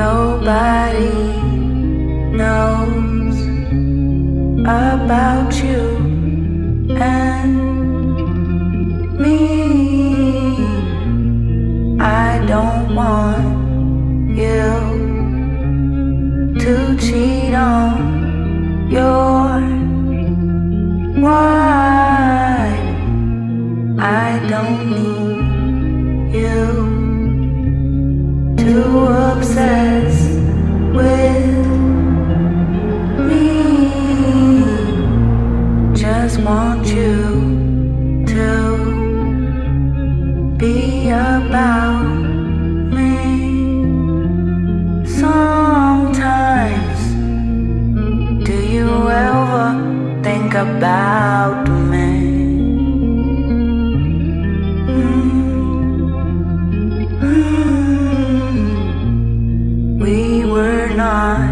Nobody, no about you and me. I don't want you to cheat on your wife. I don't need you to obsess about me? We were not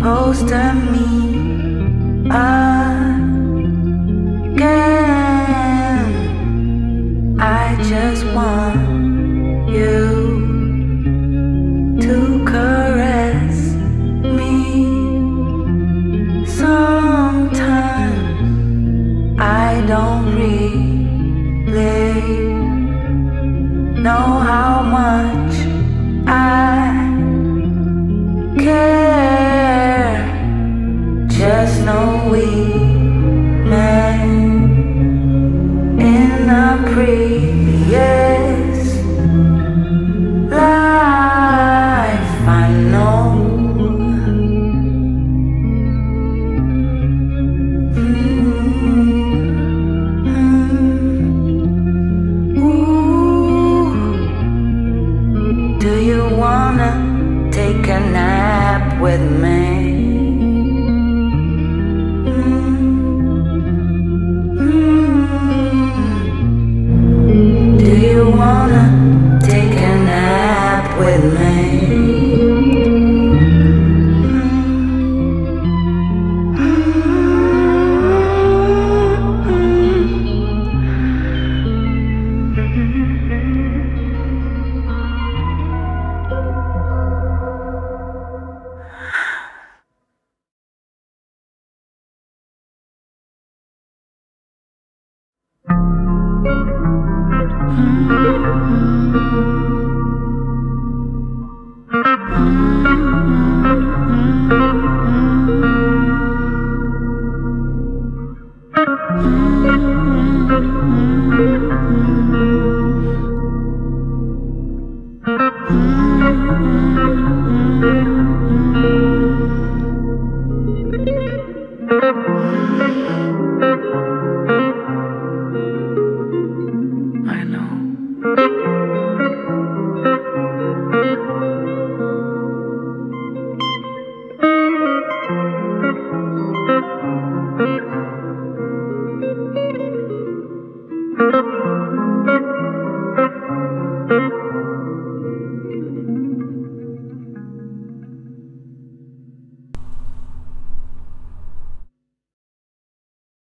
supposed to meet again. In previous life. I know. Mm-hmm. Do you wanna take a nap with me? Mm-hmm.